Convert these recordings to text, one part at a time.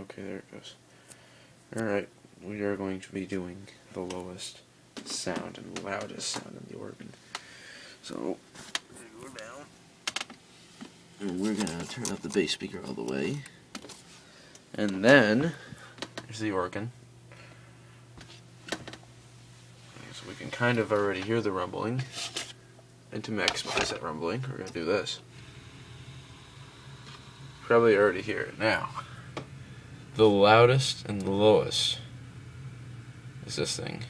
Okay, there it goes. Alright, we are going to be doing the lowest sound and loudest sound in the organ. So, go down. And we're going to turn up the bass speaker all the way. And then, here's the organ. So we can kind of already hear the rumbling. And to maximize that rumbling, we're going to do this. Probably already hear it now. The loudest and the lowest is this thing.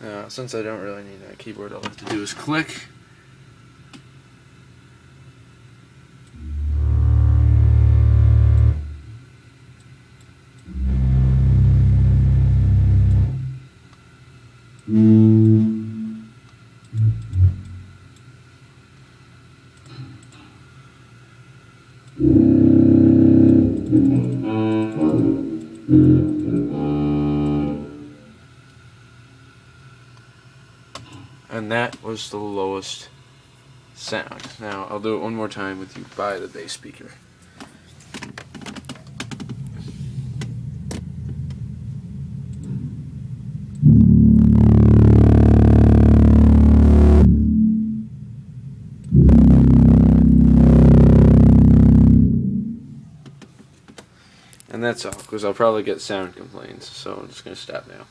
Now, since I don't really need that keyboard, all I have to do is click. And that was the lowest sound. Now, I'll do it one more time with you by the bass speaker. And that's all, because I'll probably get sound complaints, so I'm just going to stop now.